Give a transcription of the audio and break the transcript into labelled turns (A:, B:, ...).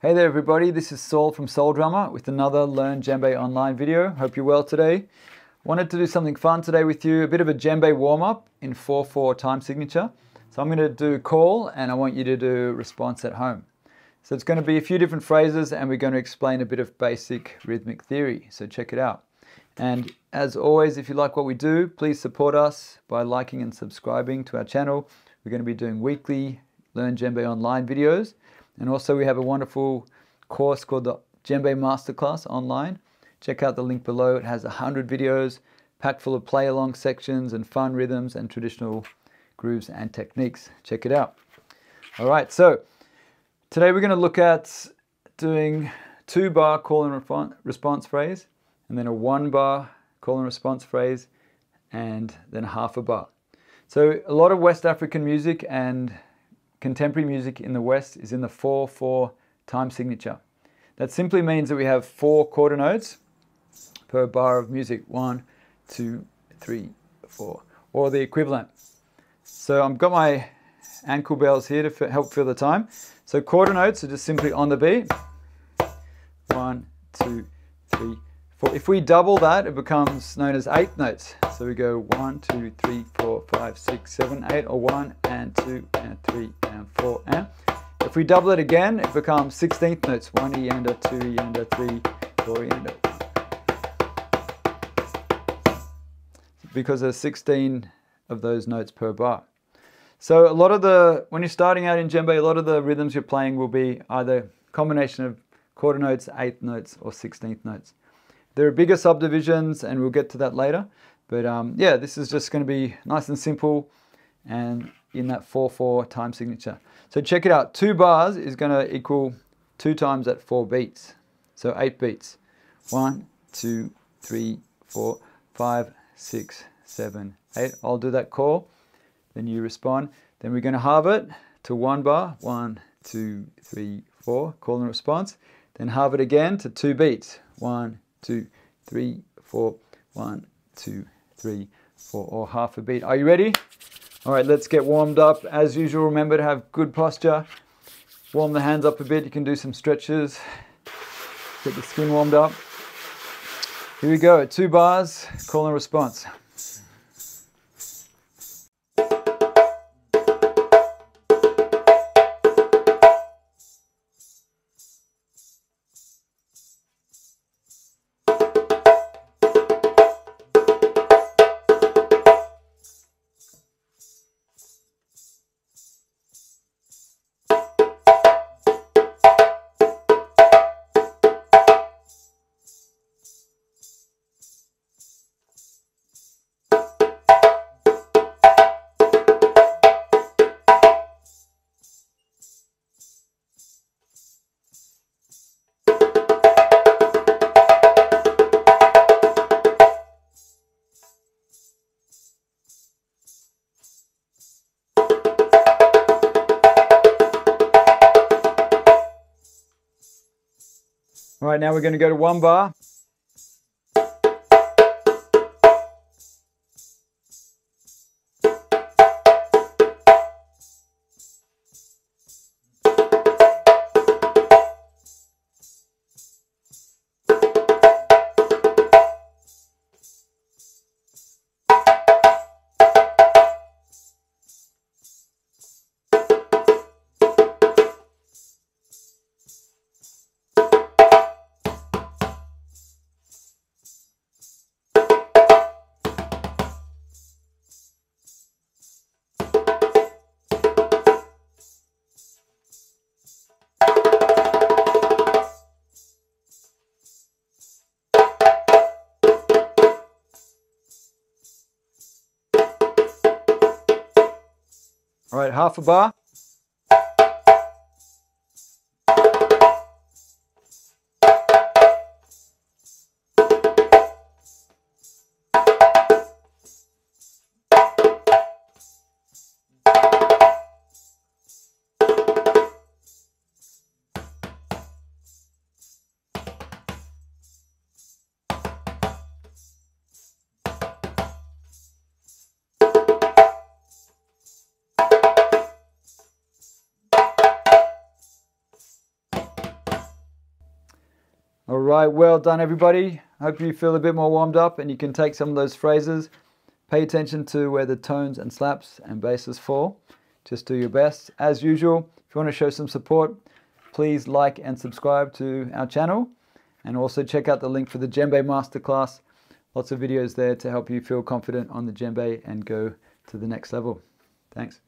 A: Hey there everybody, this is Saul from Soul Drummer with another Learn Djembe online video. Hope you're well today. Wanted to do something fun today with you, a bit of a djembe warm-up in 4-4 time signature. So I'm going to do call and I want you to do response at home. So it's going to be a few different phrases and we're going to explain a bit of basic rhythmic theory. So check it out. And as always, if you like what we do, please support us by liking and subscribing to our channel. We're going to be doing weekly Learn Djembe online videos. And also we have a wonderful course called the Djembe Masterclass online. Check out the link below. It has 100 videos packed full of play along sections and fun rhythms and traditional grooves and techniques. Check it out. All right, so today we're going to look at doing two bar call and response phrase and then a one bar call and response phrase and then half a bar. So a lot of West African music and contemporary music in the West is in the 4-4 time signature. That simply means that we have four quarter notes per bar of music. One, two, three, four, or the equivalent. So I've got my ankle bells here to help fill the time. So quarter notes are just simply on the beat. One, two, three, four. If we double that, it becomes known as eighth notes. So we go one, two, three, four, five, six, seven, eight, or one and two and three and four and. If we double it again, it becomes 16th notes. One E and a two E and a three, four E and a. Because there's 16 of those notes per bar. So a lot of the, when you're starting out in djembe, a lot of the rhythms you're playing will be either combination of quarter notes, eighth notes, or 16th notes. There are bigger subdivisions, and we'll get to that later. But um, yeah, this is just going to be nice and simple and in that 4-4 time signature. So check it out. Two bars is going to equal two times at four beats. So eight beats. One, two, three, four, five, six, seven, eight. I'll do that call. Then you respond. Then we're going to halve it to one bar. One, two, three, four. Call and response. Then halve it again to two beats. One, two, three, four. One, two, three, four, or half a beat. Are you ready? All right, let's get warmed up. As usual, remember to have good posture. Warm the hands up a bit. You can do some stretches. Get the skin warmed up. Here we go. Two bars, call and response. All right, now we're going to go to one bar. All right, half a bar. All right, well done everybody. Hope you feel a bit more warmed up and you can take some of those phrases. Pay attention to where the tones and slaps and basses fall. Just do your best. As usual, if you want to show some support, please like and subscribe to our channel. And also check out the link for the djembe Masterclass. Lots of videos there to help you feel confident on the djembe and go to the next level. Thanks.